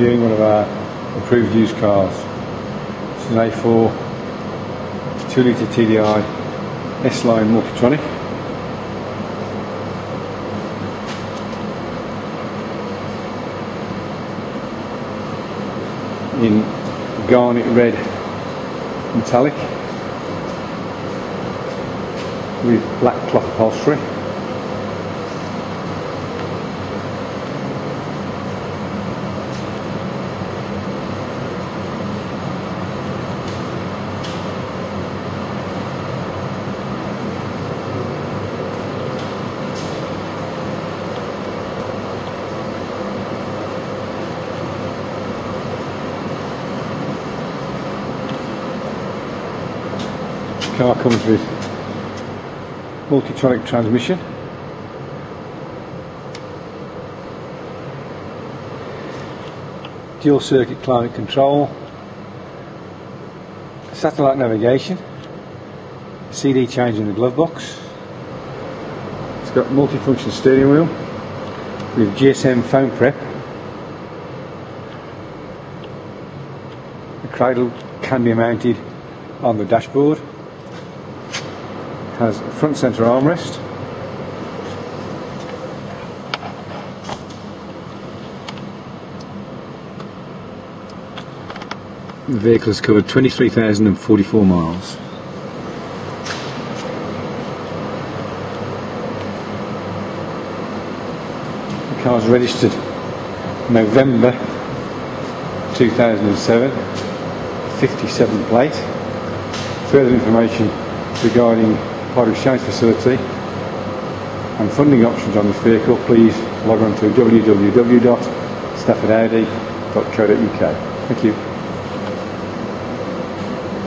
reviewing one of our approved used cars. This is an A4 2 litre TDI S-Line Multitronic. In garnet red metallic with black cloth upholstery. Car comes with Multitronic transmission. Dual circuit climate control. Satellite navigation. CD change in the glove box. It's got multifunction steering wheel with GSM phone prep. The cradle can be mounted on the dashboard has front centre armrest The vehicle has covered 23,044 miles. The car is registered November 2007, 57 plate. Further information regarding part exchange facility and funding options on this vehicle, please log on to www.staffordaudi.co.uk. Thank you.